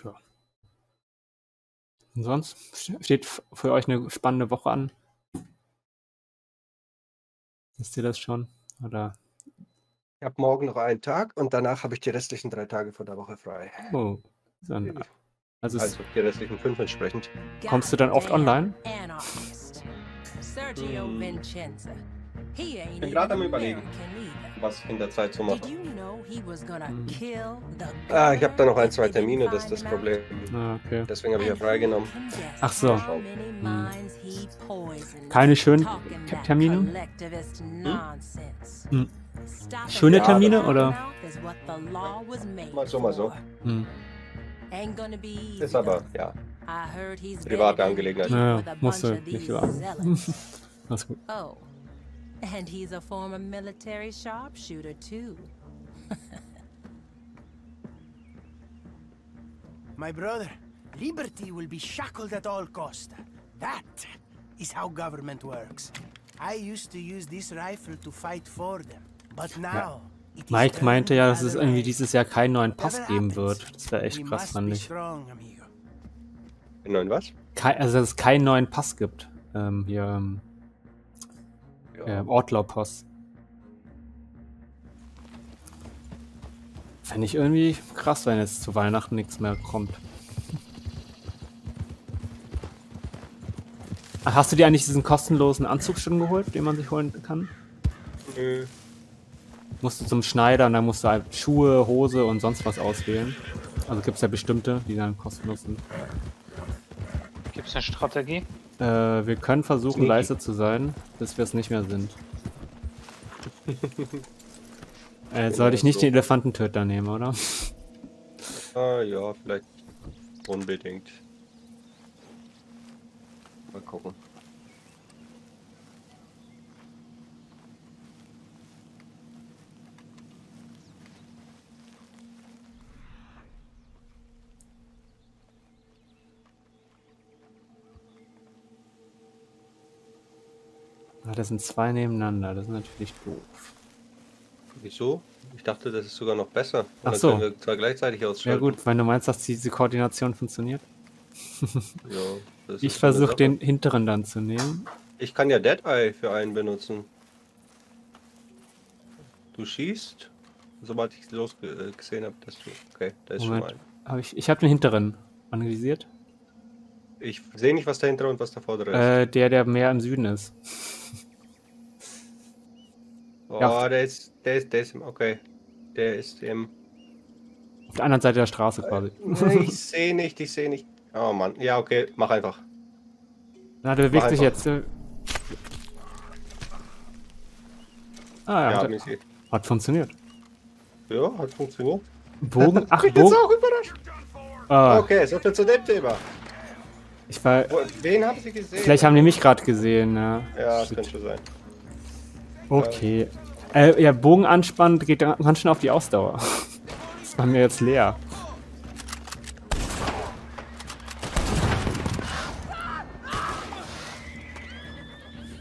Tja. Und sonst steht für euch eine spannende Woche an? Wisst ihr das schon? Oder? Ich habe morgen noch einen Tag und danach habe ich die restlichen drei Tage von der Woche frei. Oh. Dann, also, Also die restlichen fünf entsprechend. Kommst du dann oft online? Sergio Hm. Vincenza. Ain't Bin gerade am Überlegen. Was in der Zeit so mache. Did you know he was gonna Hm. Ah, ich habe da noch ein, zwei Termine, das ist das Problem. ah, okay. Deswegen habe ich ja freigenommen. Ach so. poisoned? Keine schönen Termine? Hm. Stopping Schöne Termine, oder? Mal so, mal so. Hm. Ist aber, ja. Private Angelegenheit. Naja, du nicht zealots. Alles gut. And he's a former military sharpshooter, too. My brother, liberty will be shackled at all cost. That is how government works. I used to use this rifle to fight for them, but now it is Mike meinte ja, dass es turned irgendwie other dieses Jahr keinen neuen. Pass Whatever geben happens, wird. Das wäre echt we krass, must fand be ich. strong, neuen was? Kei, also, dass es keinen neuen Pass gibt. Ähm, hier, ähm, Ja. äh, Ortlau-Pass. Fände ich irgendwie krass, wenn jetzt zu Weihnachten nichts mehr kommt. Ach, Hast du dir eigentlich diesen kostenlosen Anzug schon geholt, den man sich holen kann? Nö. Musst du zum Schneider und dann musst du halt Schuhe, Hose und sonst was auswählen. Also gibt es ja bestimmte, die dann kostenlos sind. Gibt es eine Strategie? Äh, wir können versuchen, Sneaky. leise zu sein, bis wir es nicht mehr sind. äh, sollte ich nicht so. den Elefantentöter nehmen, oder? Ah, ja, vielleicht unbedingt. Mal gucken. Ah, das sind zwei nebeneinander, das ist natürlich doof. Wieso? Ich dachte, das ist sogar noch besser. Ach so. können wir zwei gleichzeitig Ja ausschalten. gut, wenn du meinst, dass diese Koordination funktioniert. Ja, Ich versuche den hinteren dann zu nehmen. Ich kann ja Dead Eye für einen benutzen. Du schießt, sobald ich los äh, gesehen habe, dass du. Okay, da ist Moment. schon mal. Hab ich ich habe den hinteren analysiert. Ich sehe nicht, was dahinter und was da vorne ist. Äh, der, der mehr im Süden ist. Oh, ja. der ist, der ist, der ist im, okay. Der ist im. Auf der anderen Seite der Straße quasi. Nee, ich sehe nicht, ich sehe nicht. Oh Mann, ja, okay, mach einfach. Na, der bewegt Mach sich einfach. jetzt. Äh... Ah ja, Ja, hat, hat funktioniert. Ja, hat funktioniert. Bogen, ach, Ich Bogen. auch überrascht. Ah, Okay, so viel zu dem Thema. ich war, Wen haben Sie gesehen? vielleicht haben die mich gerade gesehen. Ja, Ja, das Shit. könnte schon sein. Okay. Äh, ja, Bogen anspannen geht ganz schön auf die Ausdauer. Das war mir jetzt leer.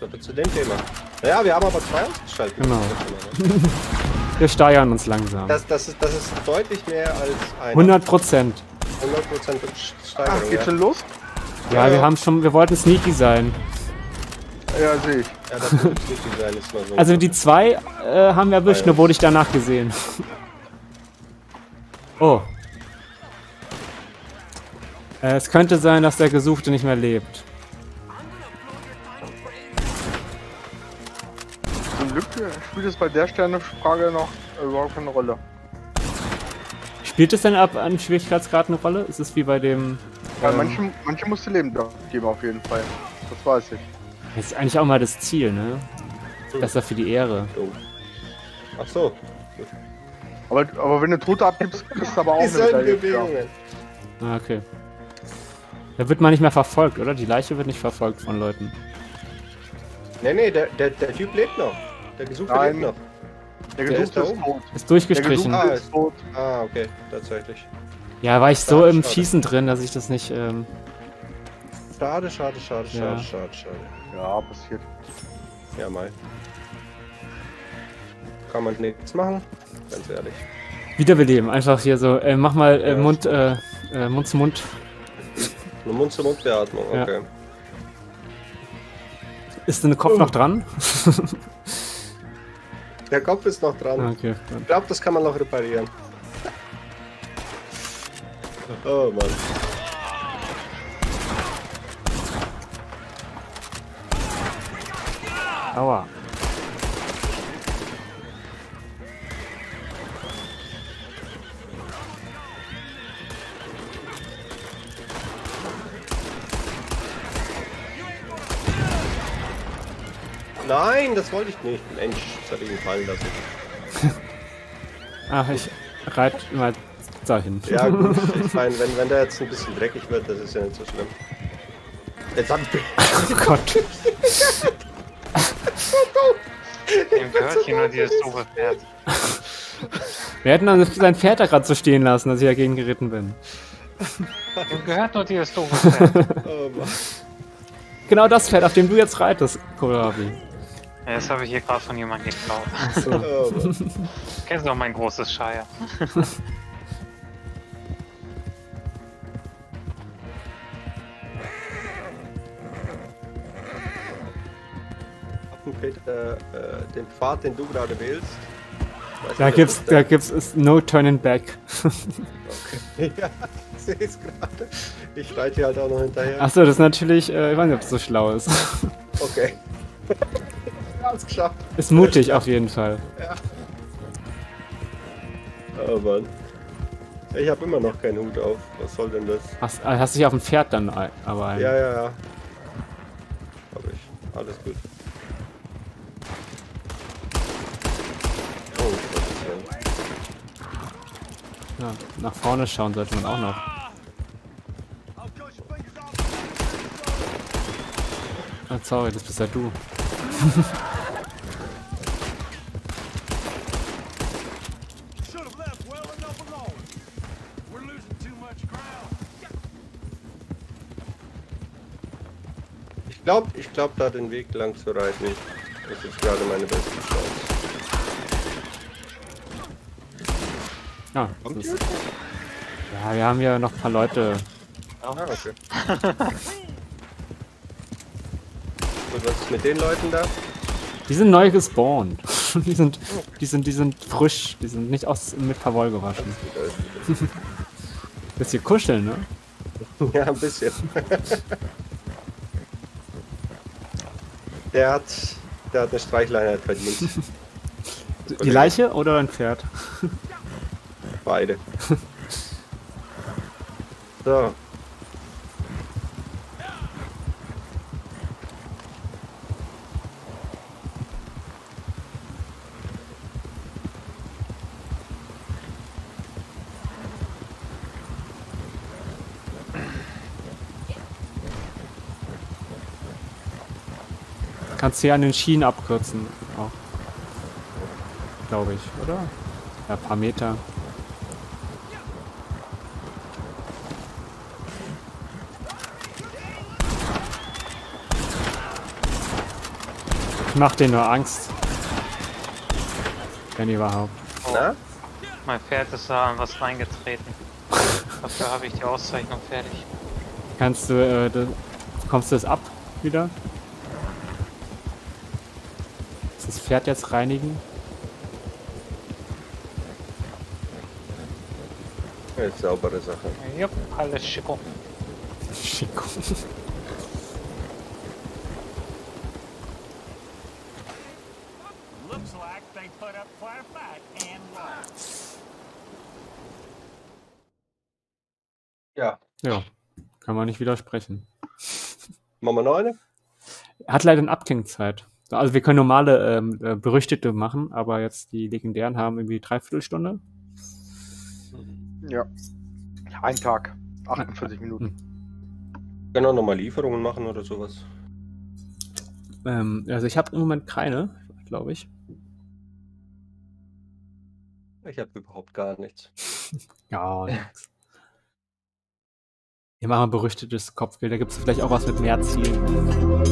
So zu dem Thema. Ja, wir haben aber zwei ausgeschaltet. Genau. Wir steigern uns langsam. Das, das, ist, das ist deutlich mehr als ein 100 Prozent. 100% Steigerung. Ach, geht ja. schon los? Ja, Ja, wir haben schon, wir wollten sneaky sein. Ja, sehe ich. Ja, das wird nicht sein, ist mal so. Also die zwei äh, haben wir erwischt, Ah, ja. nur wurde ich danach gesehen. oh. Äh, es könnte sein, dass der Gesuchte nicht mehr lebt. Zum Glück äh, spielt es bei der Sternefrage noch äh, überhaupt keine Rolle. Spielt es denn ab an Schwierigkeitsgrad eine Rolle? Ist es wie bei dem... Weil ähm, manche, manche musste Leben geben auf jeden Fall. Das weiß ich. Das ist eigentlich auch mal das Ziel, ne? Besser für die Ehre. Ach so. Aber, aber wenn du Tote abgibst, kriegst du aber auch eine Medaille. Ah, okay. Da wird man nicht mehr verfolgt, oder? Die Leiche wird nicht verfolgt von Leuten. Nee, nee, der, der, der Typ lebt noch. Der Gesuchte Nein. lebt noch. Der Der ist Gesuchte da ist oben. tot. Ist Der durchgestrichen. Gesuchte Ah, ist tot. Ah, okay, tatsächlich. Ja, war ich so im. Schießen drin, dass ich das nicht... Ähm, Schade, schade, schade, Ja. schade, schade, schade. Ja, passiert. Ja, mal. Kann man nichts machen, ganz ehrlich. wiederbeleben. Einfach hier so, äh, mach mal äh, Ja, Mund, äh, Äh, Mund zu Mund. Eine Mund-zu-Mund-Beatmung, Ja. okay. Ist denn der Kopf noch dran? Der Kopf ist noch dran. okay. Ich glaube, das kann man noch reparieren. Oh Mann. Aua. Nein, das wollte ich nicht. Mensch, das habe ich ihn fallen lassen. Ach, ich reite mal dahin. Ja gut, ich meine, wenn, wenn der jetzt ein bisschen dreckig wird, das ist ja nicht so schlimm. Jetzt hab ich... Oh Gott. Dem gehört hier nur dieses doofe Pferd. Wir hätten dann sein Pferd da gerade so stehen lassen, als ich dagegen geritten bin. Dem gehört nur dieses doofe Pferd. Oh. Genau das Pferd, auf dem du jetzt reitest, Kohlrabi. Ja, das habe ich hier gerade von jemandem geklaut. So. Oh. Kennst du doch mein großes Shire? Peter, äh, den Pfad, den du gerade wählst. weiß Da nicht, gibt's, da gibt's ist no turning back. Okay. Ja, ich sehe es gerade. Ich reite hier halt auch noch hinterher. Achso, das ist natürlich, äh, ich weiß nicht, ob es so schlau ist. Okay. Geschafft. Ist mutig auf jeden Fall. Oh Mann. Ich habe immer noch keinen Hut auf. Was soll denn das? Hast, äh, hast dich auf dem Pferd dann ein- aber. Ja, ja, ja. Hab ich. Alles gut. Ja, nach vorne schauen sollte man auch noch. Ah, sorry, das bist ja du. Ich glaube, ich glaub, da den Weg lang zu reiten, ist jetzt gerade meine beste Chance. Ja, ist, ja, wir haben ja noch ein paar Leute. Ah, okay. Und was ist mit den Leuten da? Die sind neu gespawnt. Die sind, die sind, die sind frisch. Die sind nicht aus mit Pavol gewaschen. Bisschen kuscheln, ne? Ja, ein bisschen. der hat, der hat eine Streichleinheit verdient. Die Leiche oder ein Pferd? Beide. So. Kannst hier an den Schienen abkürzen. Auch. Glaube ich, oder? Ja, paar Meter. Ich mach dir nur Angst. Wenn überhaupt. Na? Mein Pferd ist da an was reingetreten. Dafür habe ich die Auszeichnung fertig. Kannst du, äh, das, kommst du das ab wieder? Ist das Pferd jetzt reinigen? Eine saubere Sache. Jupp, alles schicko. Schicko. Ja. Ja, kann man nicht widersprechen. Machen wir noch eine? Hat leider eine Abklingzeit. Also wir können normale ähm, äh, Berüchtete machen, aber jetzt die legendären haben irgendwie dreiviertel Stunde. Ja. Ein Tag. 48 Minuten. Können auch nochmal Lieferungen machen oder sowas. Ähm, also ich habe im Moment keine, glaube ich. Ich habe überhaupt gar nichts. Ja, nix. Wir machen berüchtetes Kopfgeld. Da gibt es vielleicht auch was mit mehr Zielen.